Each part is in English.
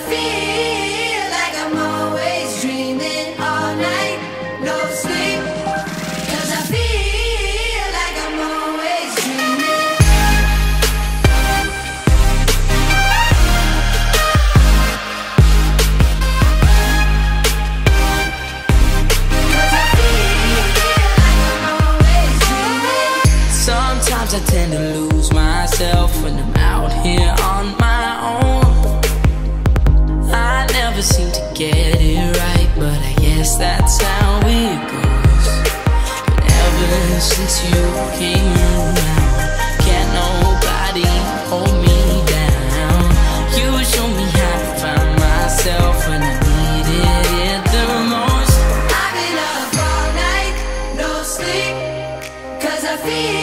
feel that's how it goes. But ever since you came around, can't nobody hold me down. You show me how to find myself when I needed it the most. I've been up all night, no sleep, cause I feel.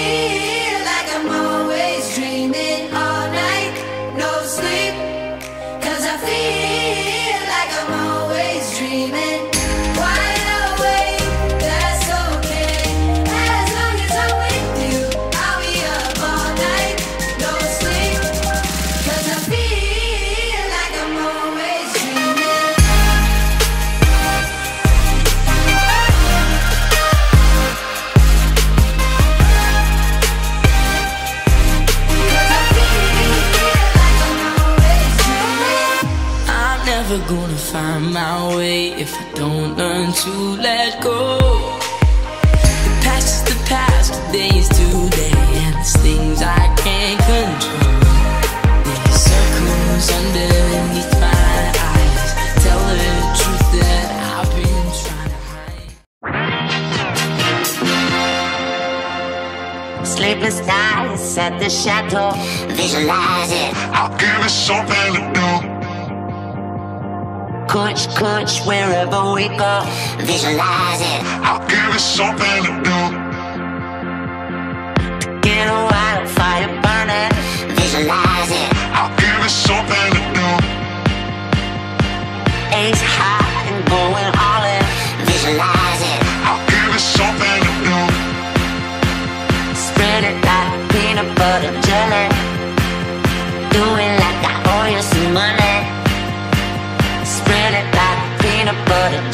Find my way if I don't learn to let go. The past is the past, today is today, and there's things I can't control. There's circles underneath my eyes, tell the truth that I've been trying to hide. Sleepless nights at the chateau, visualize it. I'll give it something to do. Coach, coach, wherever we go, visualize it. I'll give it something to do. To Get a wildfire burning, visualize it. I'll give it something I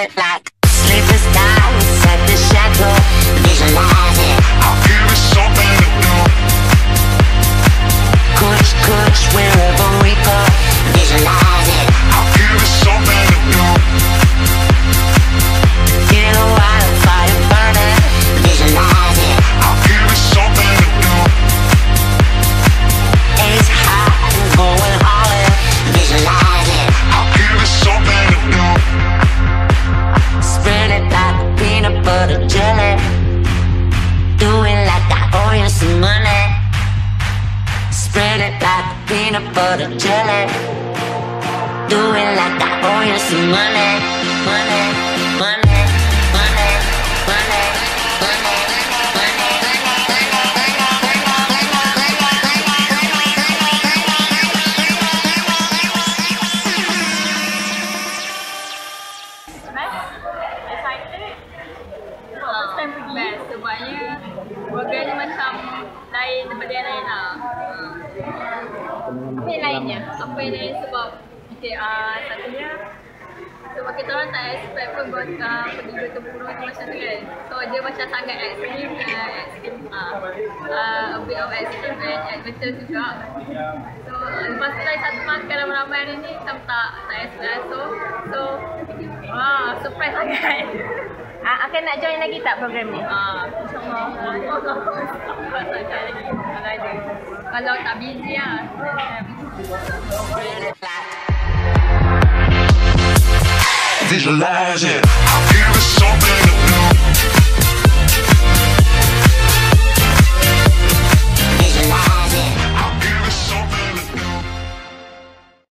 minute butter jelly. Do it like I owe you some money. Spread it like peanut butter jelly. Do it like I owe you some. Money, money, Daripada yang lain lah Apa yang lainnya? Apa yang lain sebab Okay, uh, satunya? Sebab kita orang tak expect pun buat uh, pergi ke tempurung tu macam tu kan. So dia macam sangat extreme uh, extreme uh, uh, A bit of extreme and adventure juga. So lepas tu lain satu makan ramai-ramai hari ni macam tak tak expect. So so Wah, surprise sangat Ah, akan nak join lagi tak program ni? Ah, InsyaAllah a lot of. Visualize it. Give us something to do.